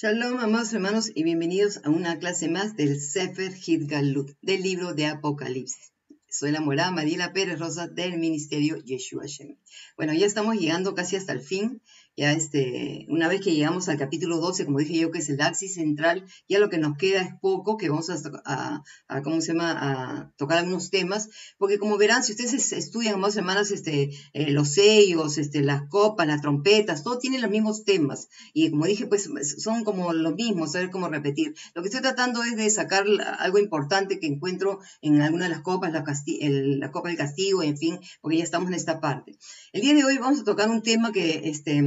Shalom, amados hermanos, y bienvenidos a una clase más del Sefer Hidgalut, del libro de Apocalipsis. Soy la morada Mariela Pérez Rosa del Ministerio Yeshua Shem. Bueno, ya estamos llegando casi hasta el fin ya este, una vez que llegamos al capítulo 12, como dije yo, que es el axis central, ya lo que nos queda es poco, que vamos a, a, ¿cómo se llama?, a tocar algunos temas, porque como verán, si ustedes estudian más semanas este, eh, los sellos, este, las copas, las trompetas, todo tiene los mismos temas, y como dije, pues son como los mismos, saber cómo repetir. Lo que estoy tratando es de sacar algo importante que encuentro en alguna de las copas, la, copa del castigo, en fin, porque ya estamos en esta parte. El día de hoy vamos a tocar un tema que, este,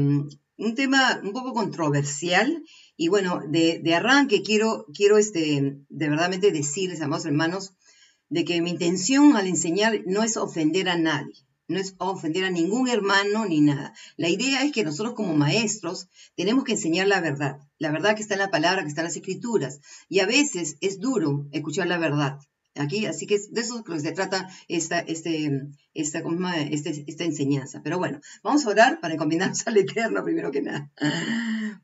un tema un poco controversial y bueno, de, arranque quiero, quiero este, de verdad decirles, amados hermanos, de que mi intención al enseñar no es ofender a nadie, no es ofender a ningún hermano ni nada. La idea es que nosotros como maestros tenemos que enseñar la verdad, la verdad que está en la palabra, que está en las escrituras. Y a veces es duro escuchar la verdad. Aquí, así que de eso que se trata esta, este, esta, este, esta enseñanza. Pero bueno, vamos a orar para encomendar al Eterno primero que nada.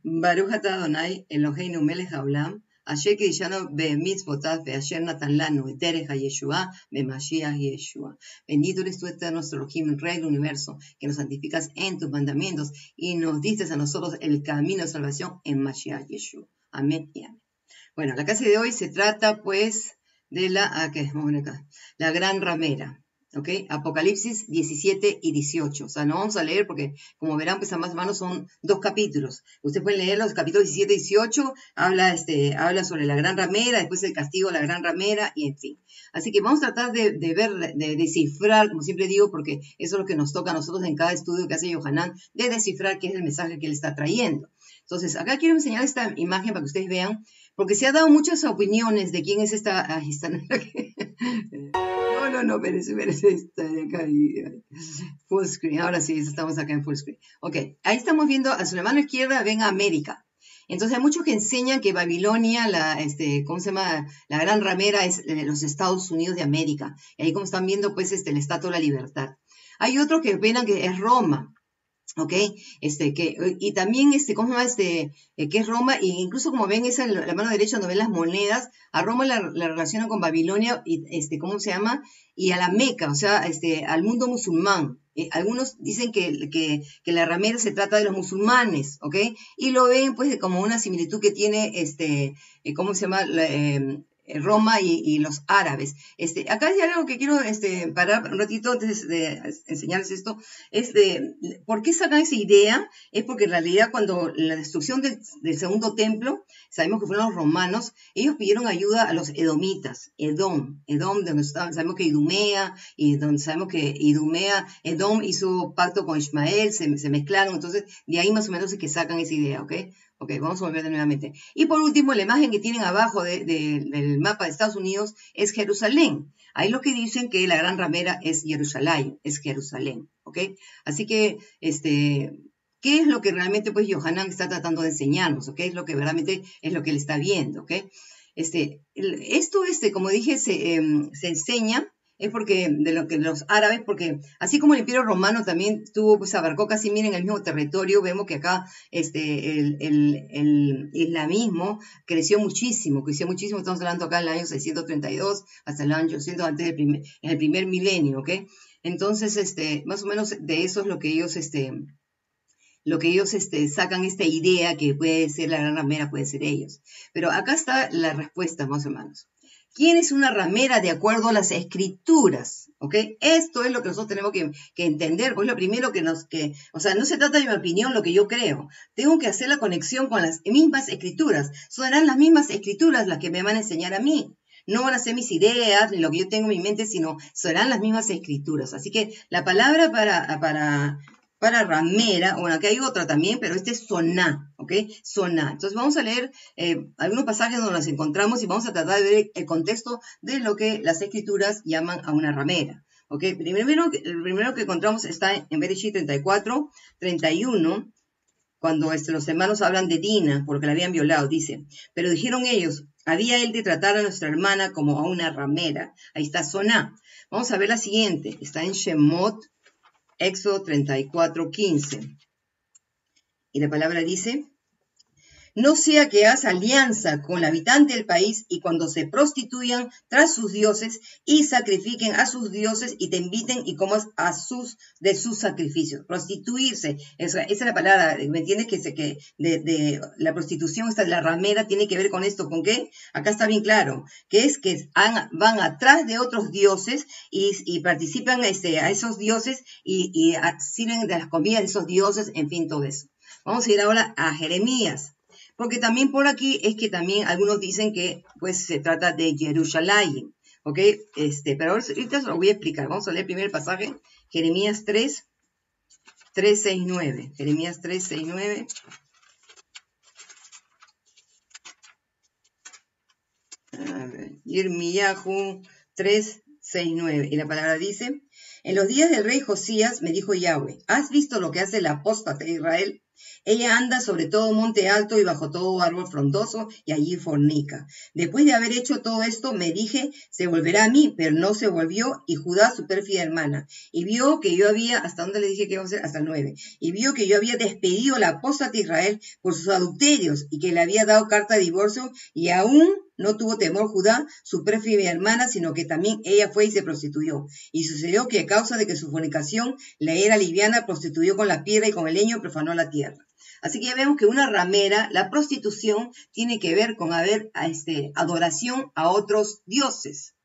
Baruch atah Adonai Eloheinu melech haolam, asher kidishanu bemitzvotat ve'asher natan lanu eterech Yeshua be'mashiach Yeshua. Bendito eres tú, Eterno nuestro Elohim, Rey del universo, que nos santificas en tus mandamientos y nos diste a nosotros el camino de salvación en Mashiach Yeshua. Amén y amén. Bueno, la clase de hoy se trata pues de la, ah, la gran ramera. ¿Ok? Apocalipsis 17 y 18. O sea, no vamos a leer porque, como verán, pues a más manos son dos capítulos. Ustedes pueden leer los capítulos 17 y 18, habla, este, habla sobre la gran ramera, después el castigo de la gran ramera, y en fin. Así que vamos a tratar de, ver, de descifrar, como siempre digo, porque eso es lo que nos toca a nosotros en cada estudio que hace Yohanan, de descifrar qué es el mensaje que él está trayendo. Entonces, acá quiero enseñar esta imagen para que ustedes vean porque se ha dado muchas opiniones de quién es esta. Ahí está. No, no, no, espérense. Full screen. Ahora sí, estamos acá en full screen. Ok, ahí estamos viendo a su mano izquierda, ven a América. Entonces hay muchos que enseñan que Babilonia, la, este, ¿cómo se llama? La gran ramera es eh, los Estados Unidos de América. Y ahí como están viendo, pues, este, el Estatua de la Libertad. Hay otros que opinan que es Roma. ¿Ok? Este, que, y también, este, ¿cómo se llama? Este, eh, que es Roma, e incluso como ven esa la mano derecha donde ven las monedas, a Roma la, relacionan con Babilonia, y, este, ¿cómo se llama? Y a la Meca, o sea, este, al mundo musulmán. Eh, algunos dicen que, que, que, la ramera se trata de los musulmanes, ¿ok? Y lo ven, pues, como una similitud que tiene, este, eh, ¿cómo se llama? La, em, Roma y, los árabes. Este, acá hay algo que quiero este, parar un ratito antes de enseñarles esto, es ¿por qué sacan esa idea? Es porque en realidad cuando la destrucción del, segundo templo, sabemos que fueron los romanos, ellos pidieron ayuda a los edomitas, Edom, Edom, donde sabemos que Idumea, y donde sabemos que Idumea, Edom hizo pacto con Ismael, se, se mezclaron, entonces de ahí más o menos es que sacan esa idea, ¿ok? Ok, vamos a volver nuevamente. Y por último, la imagen que tienen abajo del mapa de Estados Unidos es Jerusalén. Ahí lo que dicen que la gran ramera es Jerusalén, es Jerusalén. ¿Ok? Así que, este, ¿qué es lo que realmente pues Johanan está tratando de enseñarnos? ¿Ok? Es lo que realmente es lo que él está viendo. ¿Ok? Este, esto, este, como dije, se, em, se enseña es porque de lo que los árabes, porque así como el Imperio Romano también tuvo, pues abarcó casi miren el mismo territorio, vemos que acá este, el, el, islamismo creció muchísimo, creció muchísimo, estamos hablando acá en el año 632 hasta el año 800 antes del primer, en el primer milenio, ¿ok? Entonces, este, más o menos de eso es lo que ellos, este, lo que ellos este, sacan esta idea que puede ser la gran ramera, puede ser ellos. Pero acá está la respuesta, más o menos. ¿Quién es una ramera de acuerdo a las escrituras? ¿Ok? Esto es lo que nosotros tenemos que, entender, pues lo primero que nos, que, o sea, no se trata de mi opinión, lo que yo creo. Tengo que hacer la conexión con las mismas escrituras. Serán las mismas escrituras las que me van a enseñar a mí. No van a ser mis ideas ni lo que yo tengo en mi mente, sino serán las mismas escrituras. Así que la palabra para, para para ramera, bueno, aquí hay otra también, pero este es soná, ¿ok? Soná. Entonces vamos a leer eh, algunos pasajes donde nos encontramos y vamos a tratar de ver el contexto de lo que las escrituras llaman a una ramera. ¿ok? Primero, el primero que encontramos está en Bereshit 34, 31, cuando este, los hermanos hablan de Dina, porque la habían violado, dice, pero dijeron ellos, había él de tratar a nuestra hermana como a una ramera. Ahí está Soná. Vamos a ver la siguiente, está en Shemot Éxodo 34, 15. Y la palabra dice, no sea que hagas alianza con el habitante del país y cuando se prostituyan tras sus dioses y sacrifiquen a sus dioses y te inviten y comas a sus de sus sacrificios. Prostituirse, esa, es la palabra, ¿me entiendes? Que, que de, la prostitución, esta de la ramera, tiene que ver con esto, ¿con qué? Acá está bien claro, que es que van atrás de otros dioses y, participan este, a esos dioses y, y sirven de las comidas de esos dioses, en fin, todo eso. Vamos a ir ahora a Jeremías. Porque también por aquí es que también algunos dicen que pues se trata de Jerusalén. ¿Ok? Este, pero ahorita se lo voy a explicar. Vamos a leer el primer pasaje. Jeremías 3, 3, 6, 9. Jeremías 3, 6, 9. Yirmiyahu 3, 6, 9. Y la palabra dice, en los días del rey Josías me dijo Yahweh, ¿has visto lo que hace el apóstata de Israel? Ella anda sobre todo monte alto y bajo todo árbol frondoso y allí fornica. Después de haber hecho todo esto, me dije, se volverá a mí, pero no se volvió y Judá, su pérfida hermana. Y vio que yo había, ¿hasta dónde le dije que iba a ser? Hasta el 9. Y vio que yo había despedido la apóstata de Israel por sus adulterios y que le había dado carta de divorcio y aún no tuvo temor Judá, su pérfida hermana, sino que también ella fue y se prostituyó. Y sucedió que a causa de que su fornicación le era liviana, prostituyó con la piedra y con el leño profanó la tierra. Así que ya vemos que una ramera, la prostitución, tiene que ver con haber este, adoración a otros dioses,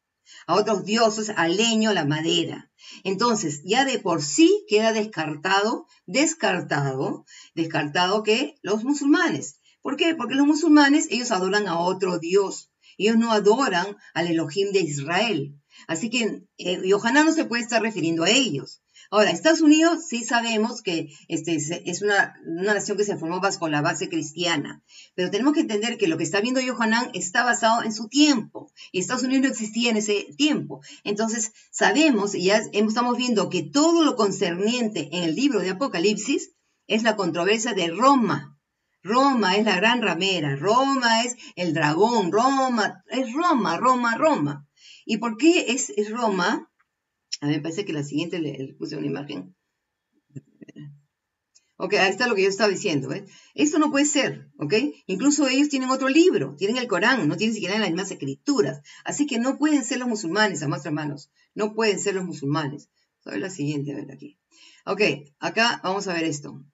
a otros dioses, al leño, a la madera. Entonces, ya de por sí queda descartado, descartado, descartado que los musulmanes. ¿Por qué? Porque los musulmanes, ellos adoran a otro dios. Ellos no adoran al Elohim de Israel. Así que eh, no se puede estar refiriendo a ellos. Ahora, Estados Unidos sí sabemos que este, es una, nación que se formó bajo la base cristiana, pero tenemos que entender que lo que está viendo Yohanan está basado en su tiempo, y Estados Unidos no existía en ese tiempo. Entonces, sabemos, y ya estamos viendo que todo lo concerniente en el libro de Apocalipsis es la controversia de Roma. Roma es la gran ramera, Roma es el dragón, Roma es Roma, Roma, Roma. ¿Y por qué es Roma? A mí me parece que la siguiente le, puse una imagen. Ok, ahí está lo que yo estaba diciendo. ¿eh? Esto no puede ser, ¿ok? Incluso ellos tienen otro libro, tienen el Corán, no tienen siquiera las mismas escrituras. Así que no pueden ser los musulmanes, amados hermanos. No pueden ser los musulmanes. Ver la siguiente, a ver aquí. Ok, acá vamos a ver esto.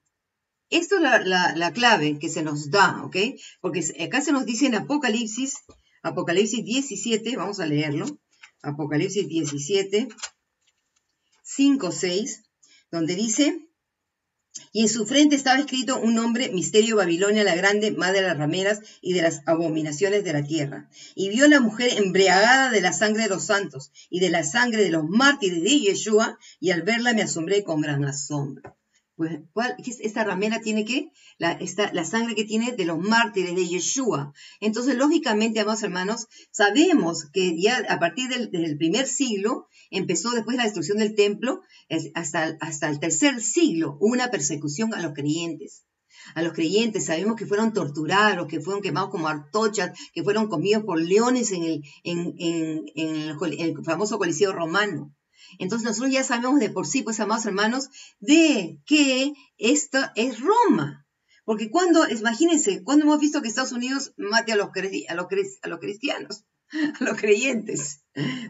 Esto es la, la, clave que se nos da, ¿ok? Porque acá se nos dice en Apocalipsis, Apocalipsis 17, vamos a leerlo. Apocalipsis 17, 5, 6, donde dice, y en su frente estaba escrito un nombre, Misterio Babilonia la Grande, madre de las rameras y de las abominaciones de la tierra. Y vio la mujer embriagada de la sangre de los santos y de la sangre de los mártires de Yeshua, y al verla me asombré con gran asombro. Pues, ¿cuál, esta ramera tiene que, la, sangre que tiene de los mártires de Yeshua. Entonces, lógicamente, amados hermanos, sabemos que ya a partir del, primer siglo, empezó después de la destrucción del templo, hasta, hasta el tercer siglo, una persecución a los creyentes a los creyentes, sabemos que fueron torturados, que fueron quemados como artochas, que fueron comidos por leones en el famoso Coliseo romano. Entonces nosotros ya sabemos de por sí, pues amados hermanos, de que esto es Roma. Porque cuando, imagínense, cuando hemos visto que Estados Unidos mate a los, a los, a los cristianos, a los creyentes.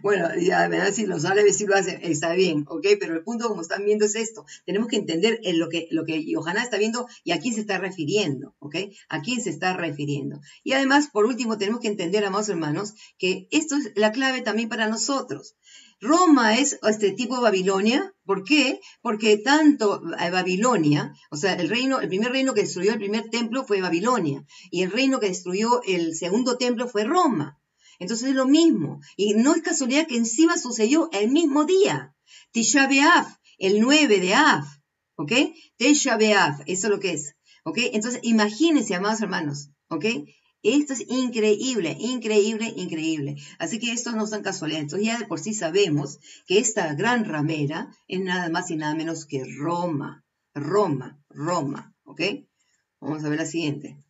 Bueno, ya me si los árabes sí lo hacen, está bien, ¿ok? Pero el punto, como están viendo, es esto. Tenemos que entender en lo que, lo que Johanna está viendo y a quién se está refiriendo, ¿ok? A quién se está refiriendo. Y además, por último, tenemos que entender, amados hermanos, que esto es la clave también para nosotros. Roma es este tipo de Babilonia. ¿Por qué? Porque tanto eh, Babilonia, o sea, el reino, el primer reino que destruyó el primer templo fue Babilonia, y el reino que destruyó el segundo templo fue Roma. Entonces es lo mismo. Y no es casualidad que encima sucedió el mismo día. Tisha el 9 de Av. ¿Ok? Tisha eso es lo que es. ¿Ok? Entonces imagínense, amados hermanos. ¿Ok? Esto es increíble, increíble, increíble. Así que esto no son casualidades. Entonces ya de por sí sabemos que esta gran ramera es nada más y nada menos que Roma. Roma, Roma. ¿Ok? Vamos a ver la siguiente.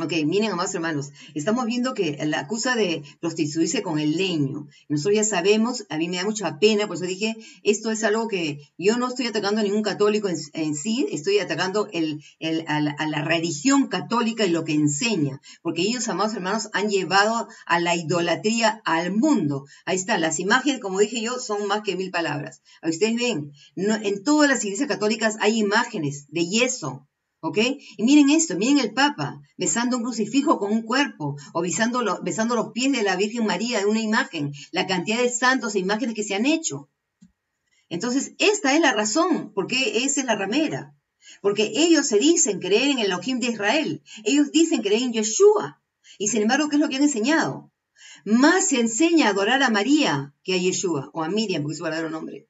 Ok, miren, amados hermanos, estamos viendo que la acusa de prostituirse con el leño. Nosotros ya sabemos, a mí me da mucha pena, por eso dije, esto es algo que yo no estoy atacando a ningún católico en, sí, estoy atacando a, la, religión católica y lo que enseña, porque ellos, amados hermanos, han llevado a la idolatría al mundo. Ahí está, las imágenes, como dije yo, son más que mil palabras. Ustedes ven, en todas las iglesias católicas hay imágenes de yeso, ¿Ok? Y miren esto, miren el Papa besando un crucifijo con un cuerpo o besando, besando los pies de la Virgen María de una imagen, la cantidad de santos e imágenes que se han hecho. Entonces, esta es la razón por qué esa es la ramera. Porque ellos se dicen creer en el Elohim de Israel. Ellos dicen creer en Yeshua. Y sin embargo, ¿qué es lo que han enseñado? Más se enseña a adorar a María que a Yeshua, o a Miriam, porque es su verdadero nombre.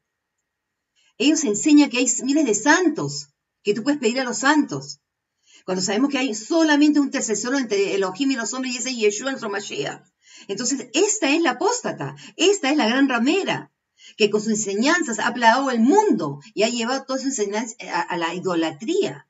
Ellos enseñan que hay miles de santos que tú puedes pedir a los santos. Cuando sabemos que hay solamente un intercesor entre Elohim y los hombres y ese es Yeshua nuestro Mashiach. Entonces, esta es la apóstata, esta es la gran ramera, que con sus enseñanzas ha plagado el mundo y ha llevado todas sus enseñanzas a, la idolatría.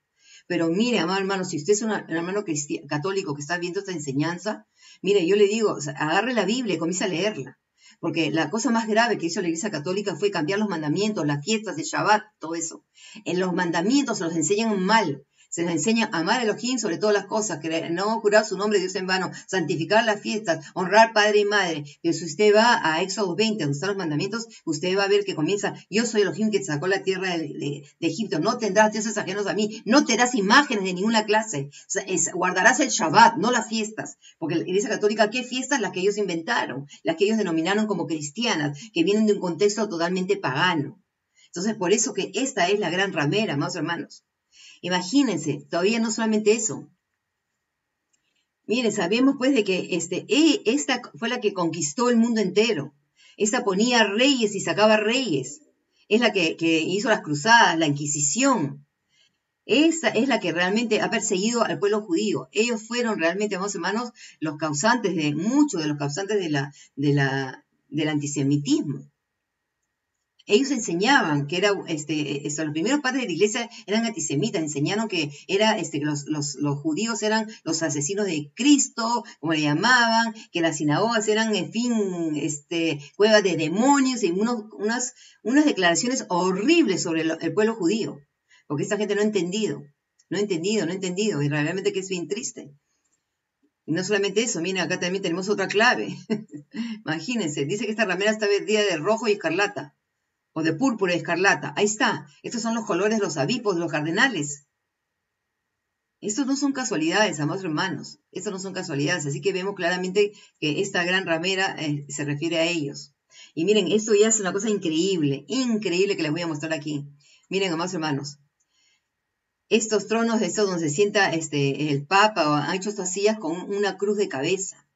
Pero mire, amado hermano, si usted es un hermano católico que está viendo esta enseñanza, mire, yo le digo, agarre la Biblia y comience a leerla. Porque la cosa más grave que hizo la Iglesia Católica fue cambiar los mandamientos, las fiestas de Shabbat, todo eso. En los mandamientos se los enseñan mal se les enseña a amar a Elohim sobre todas las cosas, que no jurar su nombre de Dios en vano, santificar las fiestas, honrar padre y madre. Pero si usted va a Éxodo 20, donde están los mandamientos, usted va a ver que comienza, yo soy Elohim que sacó la tierra de, Egipto, no tendrás dioses ajenos a mí, no te imágenes de ninguna clase, guardarás el Shabbat, no las fiestas, porque la Iglesia Católica, ¿qué fiestas? Las que ellos inventaron, las que ellos denominaron como cristianas, que vienen de un contexto totalmente pagano. Entonces, por eso que esta es la gran ramera, más hermanos. Imagínense, todavía no solamente eso. Miren, sabemos pues de que este, e, esta fue la que conquistó el mundo entero. Esta ponía reyes y sacaba reyes. Es la que, hizo las cruzadas, la Inquisición. Esa es la que realmente ha perseguido al pueblo judío. Ellos fueron realmente, vamos hermanos, los causantes de muchos de los causantes de la, del antisemitismo ellos enseñaban que era, este, los primeros padres de la iglesia eran antisemitas, enseñaron que era, este, los, los, los, judíos eran los asesinos de Cristo, como le llamaban, que las sinagogas eran, en fin, este, cuevas de demonios y unas, unas declaraciones horribles sobre el, pueblo judío, porque esta gente no ha entendido, no ha entendido, no ha entendido, y realmente que es bien triste. Y no solamente eso, miren, acá también tenemos otra clave. Imagínense, dice que esta ramera está vestida de rojo y escarlata o de púrpura y escarlata. Ahí está. Estos son los colores de los avipos, los cardenales. Estos no son casualidades, amados hermanos. Estos no son casualidades. Así que vemos claramente que esta gran ramera eh, se refiere a ellos. Y miren, esto ya es una cosa increíble, increíble que les voy a mostrar aquí. Miren, amados hermanos. Estos tronos, estos donde se sienta este, el Papa, han hecho estas sillas con una cruz de cabeza.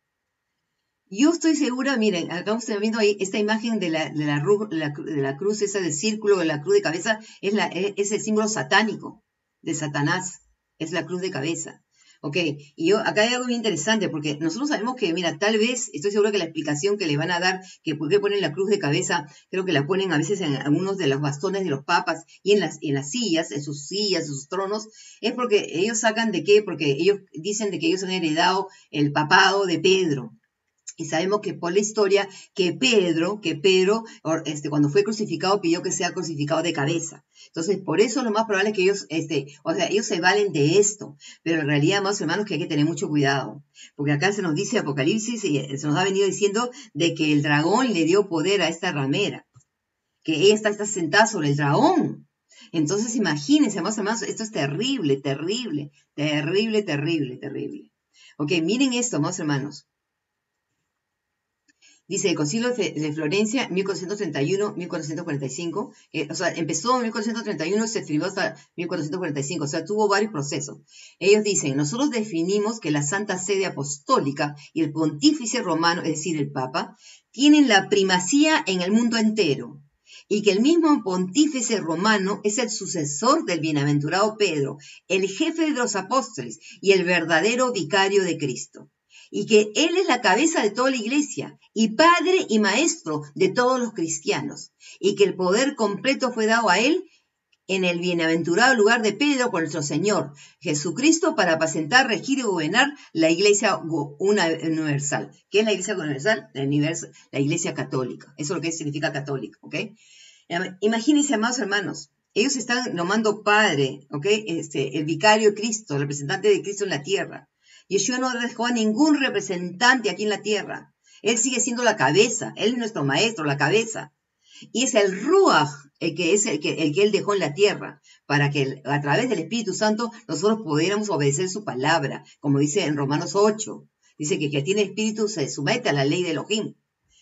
Yo estoy segura, miren, acá ustedes viendo ahí esta imagen de la, de la, de la cruz, esa del círculo, de la cruz de cabeza, es, la, es el símbolo satánico de Satanás, es la cruz de cabeza. Ok, y yo, acá hay algo muy interesante, porque nosotros sabemos que, mira, tal vez, estoy segura que la explicación que le van a dar, que por qué ponen la cruz de cabeza, creo que la ponen a veces en algunos de los bastones de los papas y en las, en las sillas, en sus sillas, en sus tronos, es porque ellos sacan de qué, porque ellos dicen de que ellos han heredado el papado de Pedro. Y sabemos que por la historia que Pedro, que Pedro, este, cuando fue crucificado, pidió que sea crucificado de cabeza. Entonces, por eso lo más probable es que ellos, este, o sea, ellos se valen de esto. Pero en realidad, más hermanos, que hay que tener mucho cuidado. Porque acá se nos dice Apocalipsis, y se nos ha venido diciendo de que el dragón le dio poder a esta ramera. Que ella está, está sentada sobre el dragón. Entonces, imagínense, más hermanos, esto es terrible, terrible, terrible, terrible, terrible. Ok, miren esto, más hermanos. Dice el Concilio de Florencia, 1431-1445, o sea, empezó en 1431 y se escribió hasta 1445, o sea, tuvo varios procesos. Ellos dicen, nosotros definimos que la Santa Sede Apostólica y el Pontífice Romano, es decir, el Papa, tienen la primacía en el mundo entero y que el mismo pontífice romano es el sucesor del bienaventurado Pedro, el jefe de los apóstoles y el verdadero vicario de Cristo y que Él es la cabeza de toda la iglesia y padre y maestro de todos los cristianos y que el poder completo fue dado a Él en el bienaventurado lugar de Pedro con nuestro Señor Jesucristo para apacentar, regir y gobernar la iglesia universal. ¿Qué es la iglesia universal? La, iglesia católica. Eso es lo que significa católico, ¿ok? Imagínense, amados hermanos, ellos están nomando padre, ¿ok? Este, el vicario de Cristo, el representante de Cristo en la tierra. Yeshua no dejó a ningún representante aquí en la tierra. Él sigue siendo la cabeza, Él es nuestro maestro, la cabeza. Y es el Ruach el que es el que, el que Él dejó en la tierra, para que a través del Espíritu Santo nosotros pudiéramos obedecer su palabra, como dice en Romanos 8. Dice que el que tiene espíritu se somete a la ley de Elohim,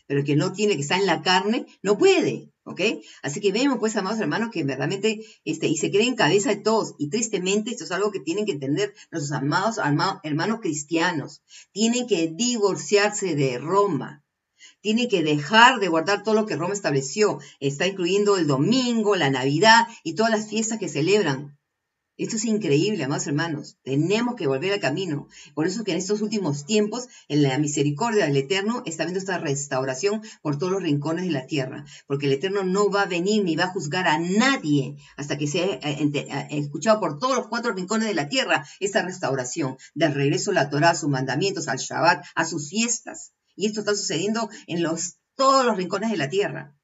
pero el que no tiene, que está en la carne, no puede. ¿Ok? Así que vemos, pues, amados hermanos, que verdaderamente, este, y se creen cabeza de todos, y tristemente esto es algo que tienen que entender nuestros amados, hermanos cristianos. Tienen que divorciarse de Roma. Tienen que dejar de guardar todo lo que Roma estableció. Está incluyendo el domingo, la Navidad y todas las fiestas que celebran. Esto es increíble, amados hermanos. Tenemos que volver al camino. Por eso que en estos últimos tiempos, en la misericordia del Eterno, está viendo esta restauración por todos los rincones de la tierra. Porque el Eterno no va a venir ni va a juzgar a nadie hasta que sea eh, eh, escuchado por todos los cuatro rincones de la tierra esta restauración. Del regreso a la Torah, a sus mandamientos, al Shabbat, a sus fiestas. Y esto está sucediendo en los, todos los rincones de la tierra.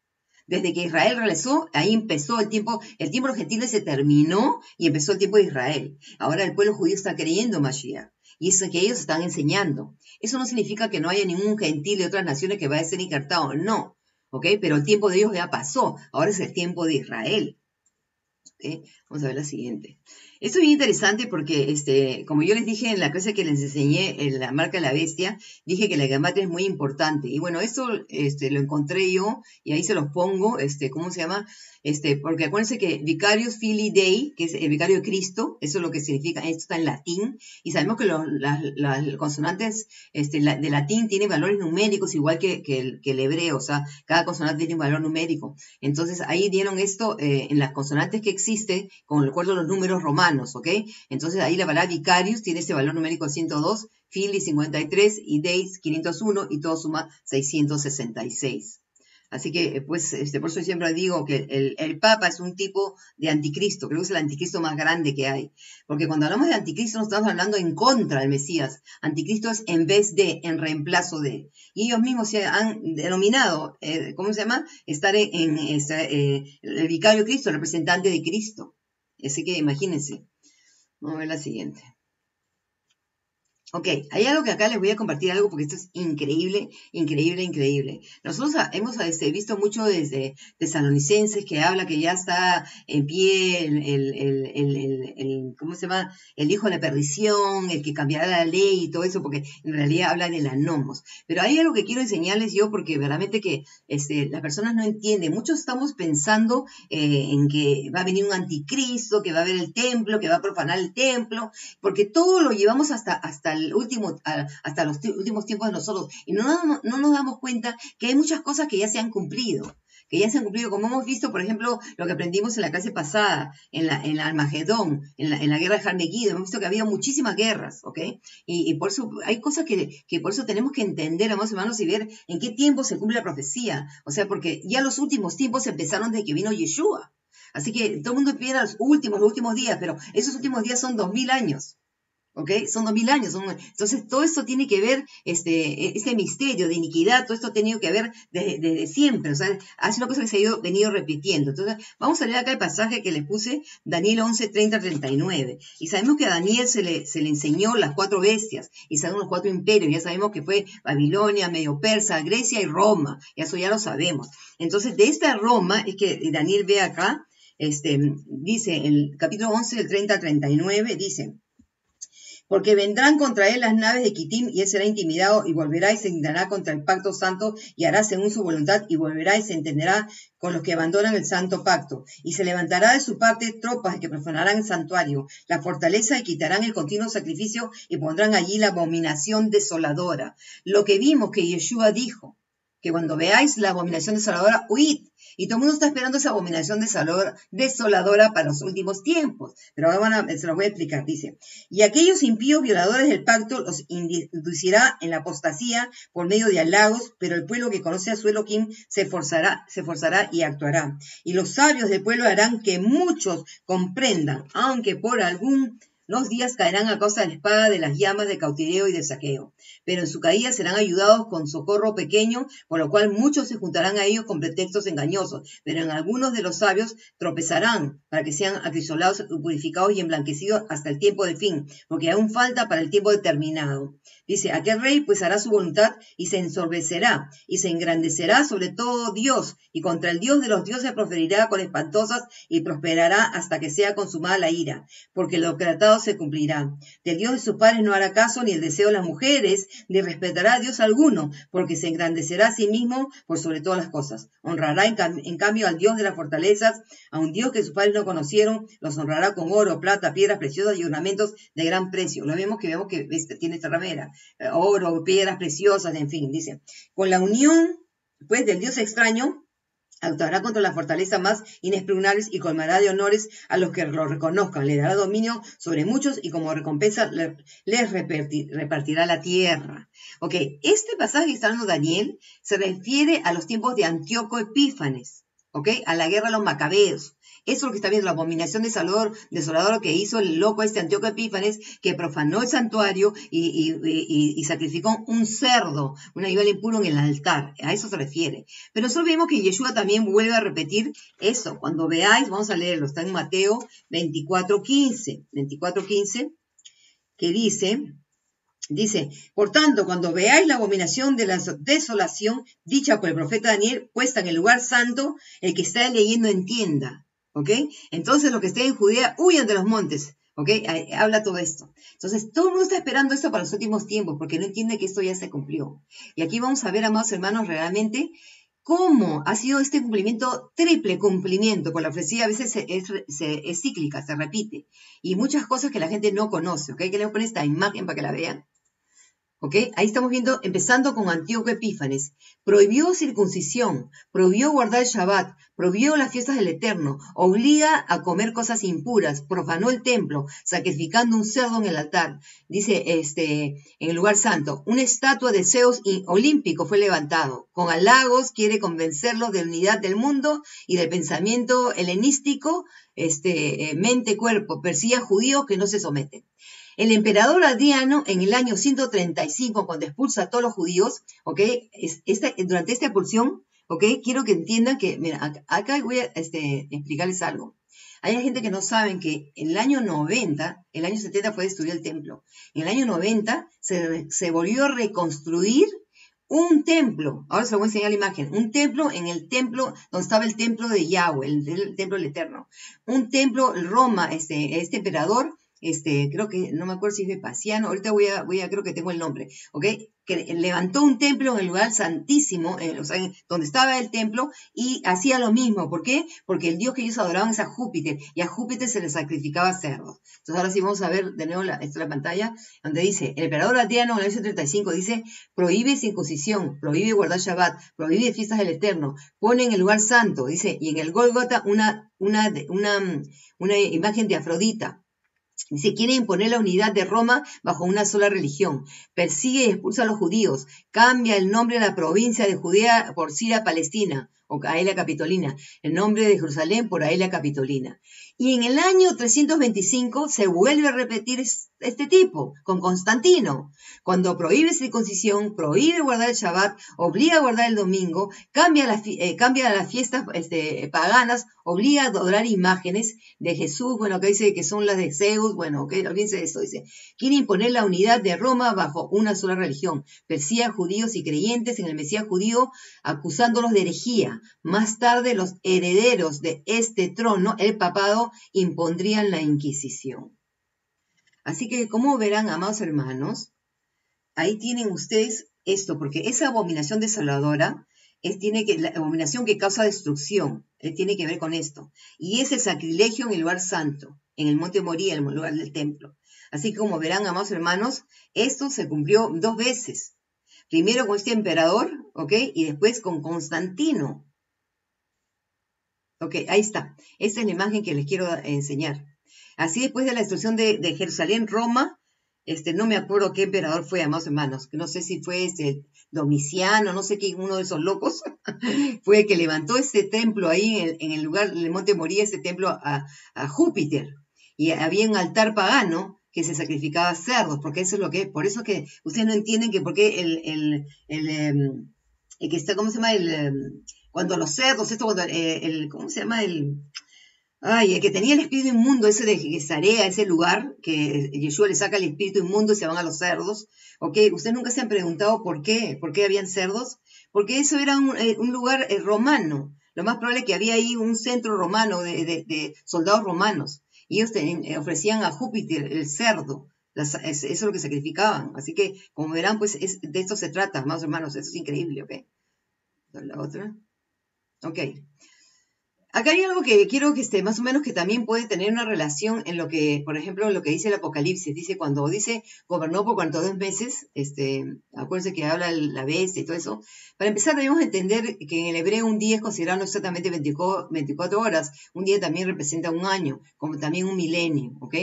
Desde que Israel regresó, ahí empezó el tiempo, el tiempo gentiles se terminó y empezó el tiempo de Israel. Ahora el pueblo judío está creyendo Mashiach. Y eso que ellos están enseñando. Eso no significa que no haya ningún gentil de otras naciones que vaya a ser injertado, no. ¿Ok? Pero el tiempo de ellos ya pasó. Ahora es el tiempo de Israel. Vamos a ver la siguiente. Esto es bien interesante porque, este, como yo les dije en la clase que les enseñé en la marca de la bestia, dije que la gamatria es muy importante. Y bueno, esto este, lo encontré yo y ahí se los pongo, este, ¿cómo se llama? Este, porque acuérdense que Vicarius Fili Dei, que es el vicario de Cristo, eso es lo que significa, esto está en latín, y sabemos que las, consonantes este, de latín tienen valores numéricos igual que, el, hebreo, o sea, cada consonante tiene un valor numérico. Entonces ahí dieron esto eh, en las consonantes que existe, con el acuerdo de los números romanos, Entonces ahí la palabra Vicarius tiene este valor numérico 102, Fili 53 y Deis 501 y todo suma 666. Así que, pues, este, por eso siempre digo que el, Papa es un tipo de anticristo, creo que es el anticristo más grande que hay. Porque cuando hablamos de anticristo no estamos hablando en contra del Mesías. Anticristo es en vez de, en reemplazo de. Y ellos mismos se han denominado, eh, ¿cómo se llama? Estar en, eh, el vicario Cristo, el representante de Cristo. Así que imagínense. Vamos a ver la siguiente. Ok, hay algo que acá les voy a compartir algo porque esto es increíble, increíble, increíble. Nosotros hemos este, visto mucho desde tesalonicenses que habla que ya está en pie el, el, el, ¿cómo se llama? El hijo de la perdición, el que cambiará la ley y todo eso, porque en realidad habla de la nomos. Pero hay algo que quiero enseñarles yo porque verdaderamente que este, las personas no entienden. Muchos estamos pensando eh, en que va a venir un anticristo, que va a ver el templo, que va a profanar el templo, porque todo lo llevamos hasta, hasta último, hasta los últimos tiempos de nosotros. Y no, no, nos damos cuenta que hay muchas cosas que ya se han cumplido que ya se han cumplido, como hemos visto, por ejemplo, lo que aprendimos en la clase pasada, en la, en Armagedón, en la, en la guerra de Jarneguido, hemos visto que había muchísimas guerras, ¿ok? Y, por eso hay cosas que, que, por eso tenemos que entender, amados hermanos, y ver en qué tiempo se cumple la profecía. O sea, porque ya los últimos tiempos empezaron desde que vino Yeshua. Así que todo el mundo pide los últimos, los últimos días, pero esos últimos días son dos mil años. ¿Ok? Son dos mil años. entonces, todo esto tiene que ver, este, este misterio de iniquidad, todo esto ha tenido que ver desde, siempre. O sea, es una cosa que se ha ido, venido repitiendo. Entonces, vamos a leer acá el pasaje que les puse, Daniel 11, 30, 39. Y sabemos que a Daniel se le, se le enseñó las cuatro bestias, y sabemos los cuatro imperios. Ya sabemos que fue Babilonia, Medio Persa, Grecia y Roma. Y eso ya lo sabemos. Entonces, de esta Roma es que Daniel ve acá, este, dice, el capítulo 11, del 30 al 39, dice, porque vendrán contra él las naves de Kitim y él será intimidado y volverá y se indignará contra el pacto santo y hará según su voluntad y volverá y se entenderá con los que abandonan el santo pacto y se levantará de su parte tropas que profanarán el santuario, la fortaleza y quitarán el continuo sacrificio y pondrán allí la abominación desoladora. Lo que vimos que Yeshua dijo, que cuando veáis la abominación desoladora, huid, Y todo el mundo está esperando esa abominación desoladora para los últimos tiempos. Pero ahora se los voy a explicar. Dice, y aquellos impíos violadores del pacto los inducirá en la apostasía por medio de halagos, pero el pueblo que conoce a su Elohim se forzará, se forzará y actuará. Y los sabios del pueblo harán que muchos comprendan, aunque por algún los días caerán a causa de la espada de las llamas de cautiverio y de saqueo, pero en su caída serán ayudados con socorro pequeño, por lo cual muchos se juntarán a ellos con pretextos engañosos, pero en algunos de los sabios tropezarán para que sean acrisolados, purificados y emblanquecidos hasta el tiempo de fin, porque aún falta para el tiempo determinado. Dice, aquel rey pues hará su voluntad y se ensorbecerá y se engrandecerá sobre todo Dios y contra el Dios de los dioses proferirá con espantosas y prosperará hasta que sea consumada la ira, porque lo tratado se cumplirá. Del Dios de sus padres no hará caso ni el deseo de las mujeres, ni respetará a Dios alguno, porque se engrandecerá a sí mismo por sobre todas las cosas. Honrará en, cambio al Dios de las fortalezas, a un Dios que sus padres no conocieron, los honrará con oro, plata, piedras preciosas y ornamentos de gran precio. Lo vemos que vemos que tiene esta ramera. Oro, piedras preciosas, en fin, dice. Con la unión, pues, del Dios extraño, actuará contra la fortaleza más inexpugnables y colmará de honores a los que lo reconozcan, le dará dominio sobre muchos y como recompensa les repartirá la tierra. Ok, este pasaje que está dando Daniel se refiere a los tiempos de Antíoco Epífanes, ok, a la guerra de los macabeos. Eso es lo que está viendo, la abominación desolador, desolador que hizo el loco este Antíoco Epífanes, que profanó el santuario y, sacrificó un cerdo, un animal impuro en el altar. A eso se refiere. Pero nosotros vemos que Yeshua también vuelve a repetir eso. Cuando veáis, vamos a leerlo, está en Mateo 24.15, 24.15, que dice, Dice, por tanto, cuando veáis la abominación de la desolación dicha por el profeta Daniel puesta en el lugar santo, el que está leyendo entienda. ¿Ok? Entonces los que estén en Judea huyan de los montes, ¿ok? Habla todo esto. Entonces todo el mundo está esperando esto para los últimos tiempos porque no entiende que esto ya se cumplió. Y aquí vamos a ver, amados hermanos, realmente cómo ha sido este cumplimiento, triple cumplimiento, por la ofrecida a veces es, cíclica, se repite. Y muchas cosas que la gente no conoce, ¿ok? Que le poner esta imagen para que la vean. ¿Ok? Ahí estamos viendo, empezando con Antíoco Epífanes. Prohibió circuncisión, prohibió guardar el Shabbat, prohibió las fiestas del Eterno, obliga a comer cosas impuras, profanó el templo, sacrificando un cerdo en el altar. Dice, este, en el lugar santo, una estatua de Zeus olímpico fue levantado. Con halagos quiere convencerlos de la unidad del mundo y del pensamiento helenístico, este, eh, mente-cuerpo, persigue a judíos que no se someten. El emperador Adriano, en el año 135, cuando expulsa a todos los judíos, ¿ok? durante esta expulsión, ¿ok? Quiero que entiendan que, mira, acá voy a este, explicarles algo. Hay gente que no saben que en el año 90, el año 70 fue destruido el templo. En el año 90 se, volvió a reconstruir un templo, ahora se lo voy a enseñar la imagen, un templo en el templo donde estaba el templo de Yahweh, el, templo del Eterno. Un templo, Roma, este, este emperador este, creo que, no me acuerdo si es Vespasiano, ahorita voy a, voy a, creo que tengo el nombre, ¿ok? Que levantó un templo en el lugar santísimo, donde estaba el templo, y hacía lo mismo. ¿Por qué? Porque el dios que ellos adoraban es a Júpiter, y a Júpiter se le sacrificaba cerdos. Entonces ahora sí vamos a ver de nuevo la, esta la pantalla, donde dice, el emperador Adriano en el año 35 dice, prohíbe circuncisión, prohíbe guardar Shabbat, prohíbe fiestas del Eterno, pone en el lugar santo, dice, y en el Golgota una, una, una, una imagen de Afrodita, Dice, quiere imponer la unidad de Roma bajo una sola religión. Persigue y expulsa a los judíos. Cambia el nombre de la provincia de Judea por Siria Palestina o Aelia Capitolina. El nombre de Jerusalén por Aelia Capitolina. Y en el año 325 se vuelve a repetir este tipo, con Constantino, cuando prohíbe circuncisión, prohíbe guardar el Shabbat, obliga a guardar el domingo, cambia, eh, las fiestas este, paganas, obliga a adorar imágenes de Jesús, bueno, que dice que son las de Zeus, bueno, que olvídense eso, dice, quiere imponer la unidad de Roma bajo una sola religión, persigue a judíos y creyentes en el Mesías judío, acusándolos de herejía. Más tarde los herederos de este trono, el papado, impondrían la Inquisición. Así que, como verán, amados hermanos, ahí tienen ustedes esto, porque esa abominación desoladora es, tiene que, la abominación que causa destrucción, eh, tiene que ver con esto. Y es el sacrilegio en el lugar santo, en el monte Moría, en el lugar del templo. Así que, como verán, amados hermanos, esto se cumplió dos veces. Primero con este emperador, ¿ok? Y después con Constantino, Ok, ahí está. Esta es la imagen que les quiero enseñar. Así después de la destrucción de, Jerusalén, Roma, este, no me acuerdo qué emperador fue, amados hermanos, no sé si fue este Domiciano, no sé qué, uno de esos locos, fue el que levantó este templo ahí en el, lugar del monte Moría, ese templo a, Júpiter. Y había un altar pagano que se sacrificaba cerdos, porque eso es lo que. Por eso que ustedes no entienden que por qué el, el, el, em, que está, ¿cómo se llama? El, em, cuando los cerdos, esto cuando eh, el, ¿cómo se llama? El, Ay, el que tenía el espíritu inmundo, ese de Gesarea, ese lugar, que Yeshua le saca el espíritu inmundo y se van a los cerdos. ¿Ok? ¿Ustedes nunca se han preguntado por qué? ¿Por qué habían cerdos? Porque eso era un, eh, lugar eh, romano. Lo más probable es que había ahí un centro romano de, soldados romanos. Y ellos ofrecían a Júpiter el cerdo. eso es lo que sacrificaban. Así que, como verán, pues de esto se trata, más hermanos. Eso es increíble, ¿ok? La otra. Ok. Acá hay algo que quiero que esté más o menos que también puede tener una relación en lo que, por ejemplo, lo que dice el Apocalipsis. Dice, cuando dice gobernó por dos meses, este, acuérdense que habla la bestia y todo eso. Para empezar, debemos entender que en el hebreo un día es considerado exactamente 24 horas. Un día también representa un año, como también un milenio, ¿ok?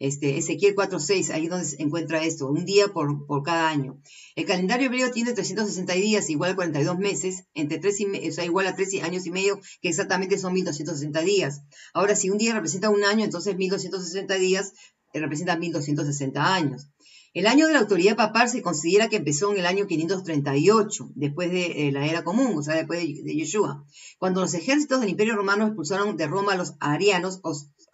Este, Ezequiel 4.6, ahí donde se encuentra esto, un día por, por, cada año. El calendario hebreo tiene 360 días, igual a 42 meses, entre 3 y, o sea, igual a 3 años y medio, que exactamente son 1260 días. Ahora, si un día representa un año, entonces 1260 días eh, representa 1260 años. El año de la autoridad papal se considera que empezó en el año 538, después de eh, la era común, o sea, después de, Yeshua, cuando los ejércitos del Imperio Romano expulsaron de Roma a los arianos,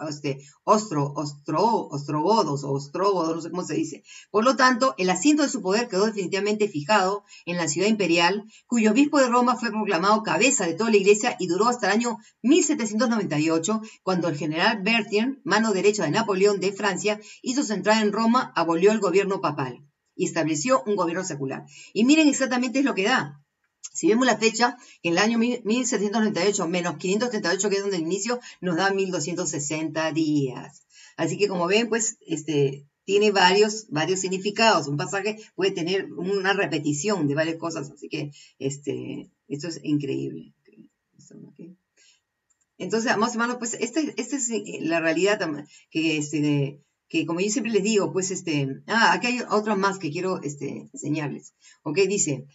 este, ostro, ostro, ostrogodos ostrogodos, no sé cómo se dice. Por lo tanto, el asiento de su poder quedó definitivamente fijado en la ciudad imperial, cuyo obispo de Roma fue proclamado cabeza de toda la iglesia y duró hasta el año 1798, cuando el general Berthier, mano derecha de Napoleón de Francia, hizo su entrada en Roma, abolió el gobierno papal y estableció un gobierno secular. Y miren exactamente lo que da. Si vemos la fecha, en el año 1798 menos 538, que es donde el inicio, nos da 1260 días. Así que como ven, pues, este, tiene varios, varios significados. Un pasaje puede tener una repetición de varias cosas, así que este, esto es increíble. Entonces, o menos, pues, esta, esta es eh, la realidad que, este, que como yo siempre les digo, pues, este, ah, aquí hay otra más que quiero este, enseñarles. Ok, dice,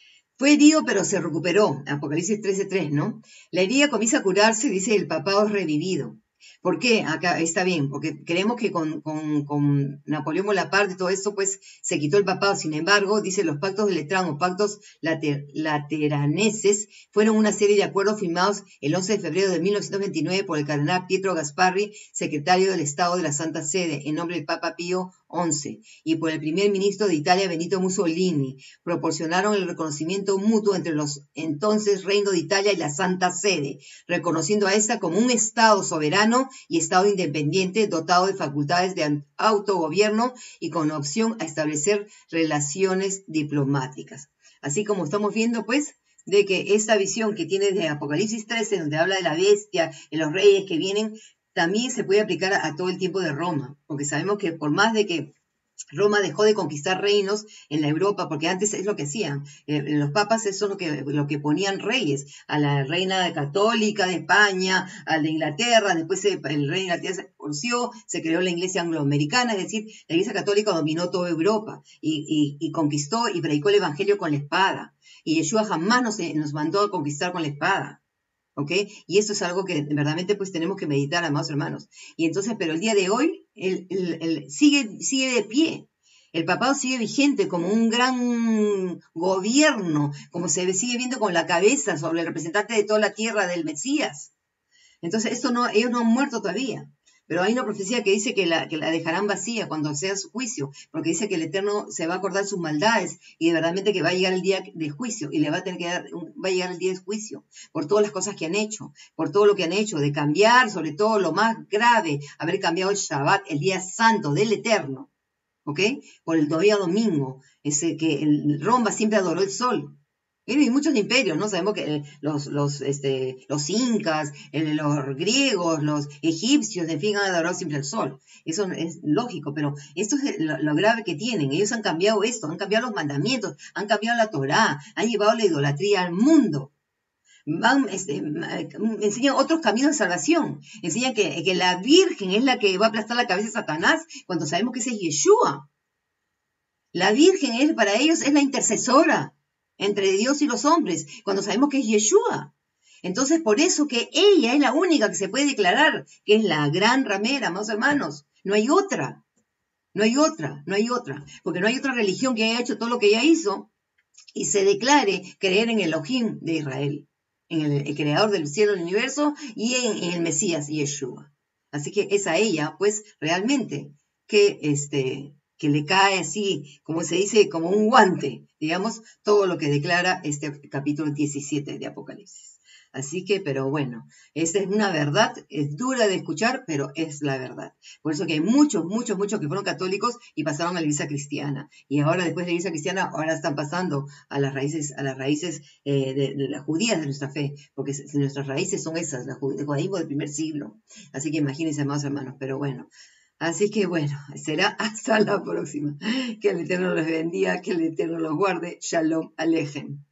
fue herido, pero se recuperó. Apocalipsis 13.3, ¿no? La herida comienza a curarse, dice el papá revivido. ¿Por qué? Acá está bien, porque creemos que con, con, Napoleón Bonaparte y todo esto, pues se quitó el papado. Sin embargo, dice los pactos de Letrán o pactos lateraneses fueron una serie de acuerdos firmados el 11 de febrero de 1929 por el cardenal Pietro Gasparri, secretario del Estado de la Santa Sede, en nombre del Papa Pío XI, y por el primer ministro de Italia, Benito Mussolini. Proporcionaron el reconocimiento mutuo entre los entonces Reino de Italia y la Santa Sede, reconociendo a esta como un Estado soberano y Estado independiente dotado de facultades de autogobierno y con opción a establecer relaciones diplomáticas. Así como estamos viendo, pues, de que esta visión que tiene de Apocalipsis 13, donde habla de la bestia y los reyes que vienen, también se puede aplicar a, todo el tiempo de Roma, porque sabemos que por más de que Roma dejó de conquistar reinos en la Europa, porque antes es lo que hacían. Eh, los papas eso es lo que, lo que ponían reyes, a la reina católica de España, a de Inglaterra, después el rey de Inglaterra se divorció, se creó la iglesia angloamericana, es decir, la iglesia católica dominó toda Europa y, y, conquistó y predicó el evangelio con la espada. Y Yeshua jamás nos, nos mandó a conquistar con la espada. Y esto es algo que verdaderamente pues tenemos que meditar, amados hermanos. Y entonces, pero el día de hoy, el, sigue, sigue de pie. El papado sigue vigente como un gran gobierno, como se sigue viendo con la cabeza sobre el representante de toda la tierra del Mesías. Entonces, esto no, ellos no han muerto todavía. Pero hay una profecía que dice que la, que la dejarán vacía cuando sea su juicio, porque dice que el Eterno se va a acordar sus maldades y de verdaderamente que va a llegar el día de juicio y le va a tener que dar, va a llegar el día de juicio por todas las cosas que han hecho, por todo lo que han hecho, de cambiar, sobre todo lo más grave, haber cambiado el Shabbat, el día santo del Eterno, ¿ok? Por el día domingo, ese que el Romba siempre adoró el sol, y muchos imperios, ¿no? Sabemos que eh, los, los, este, los incas, los griegos, los egipcios, en fin, han adorado siempre al sol. Eso es lógico, pero esto es lo, grave que tienen. Ellos han cambiado esto, han cambiado los mandamientos, han cambiado la Torá, han llevado la idolatría al mundo. van, este, enseñan otros caminos de salvación. Enseñan que, que, la Virgen es la que va a aplastar la cabeza a Satanás cuando sabemos que ese es Yeshua. La Virgen es, para ellos es la intercesora entre Dios y los hombres, cuando sabemos que es Yeshua. Entonces, por eso que ella es la única que se puede declarar que es la gran ramera, amados hermanos. No hay otra. No hay otra, no hay otra. Porque no hay otra religión que haya hecho todo lo que ella hizo y se declare creer en el Elohim de Israel en el, creador del cielo y del universo y en, el Mesías Yeshua. Así que es a ella, pues, realmente que, este, que le cae así, como se dice, como un guante, digamos, todo lo que declara este capítulo 17 de Apocalipsis. Así que, pero bueno, esta es una verdad, es dura de escuchar, pero es la verdad. Por eso que hay muchos, muchos, muchos que fueron católicos y pasaron a la iglesia cristiana. Y ahora, después de la iglesia cristiana, ahora están pasando a las raíces, a las raíces eh, de, las judías de nuestra fe, porque nuestras raíces son esas, el judaísmo del primer siglo. Así que imagínense, amados hermanos, pero bueno. Así que bueno, será hasta la próxima. Que el Eterno los bendiga, que el Eterno los guarde. Shalom Alejem.